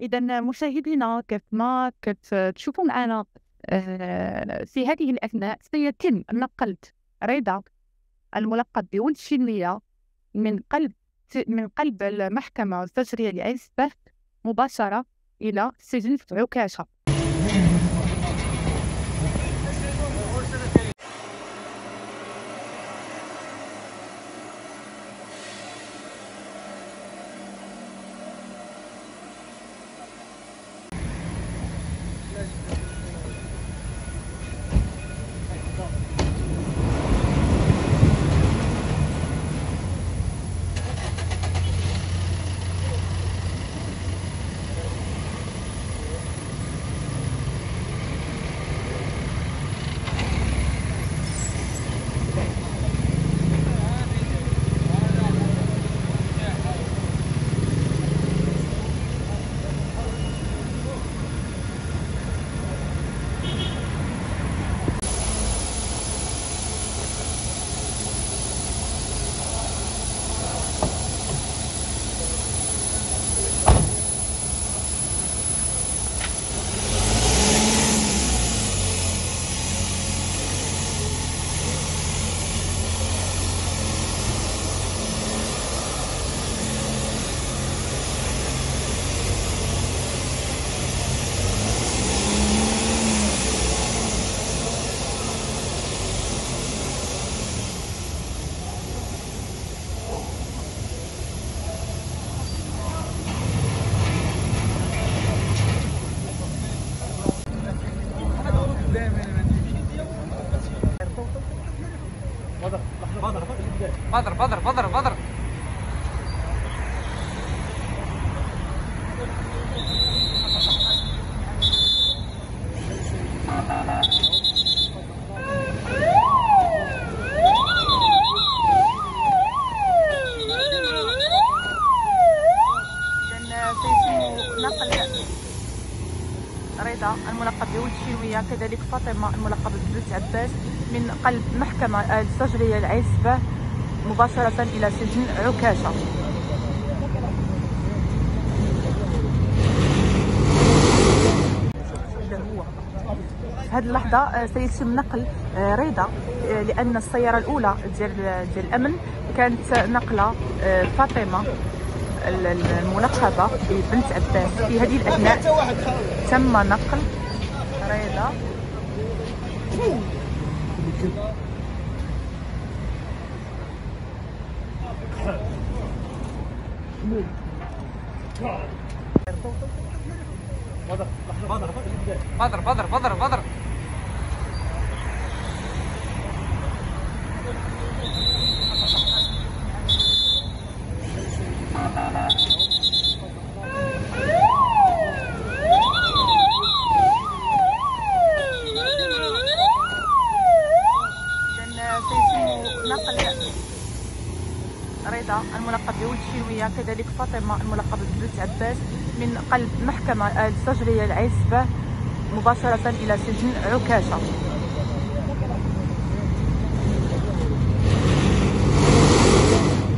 إذا مشاهدينا كيف ما كتشوفوا معنا آه، في هذه الأثناء سيتم نقل رضا الملقب بولد الشنية من قلب من قلب المحكمة التجرية لعزبة مباشرة إلى سجن عكاشة. بدر بدر بدر بدر رضا الملقب بولد الشيوية كذلك فاطمة الملقبة ببنت عباس من قلب محكمة التجرية العزبة مباشرة إلى سجن عكاشة. هذه اللحظة آه، سيتم نقل آه، رضا آه، لأن السيارة الأولى ديال الأمن كانت نقلة فاطمة. الملقبة ببنت عباس. في هذه الأثناء تم نقل رضا بدر بدر بدر بدر. رضا الملقب بولد الشيوية كذلك فاطمة الملقبة ببنت عباس من قلب محكمة التجرية العزبة مباشرة إلى سجن عكاشة.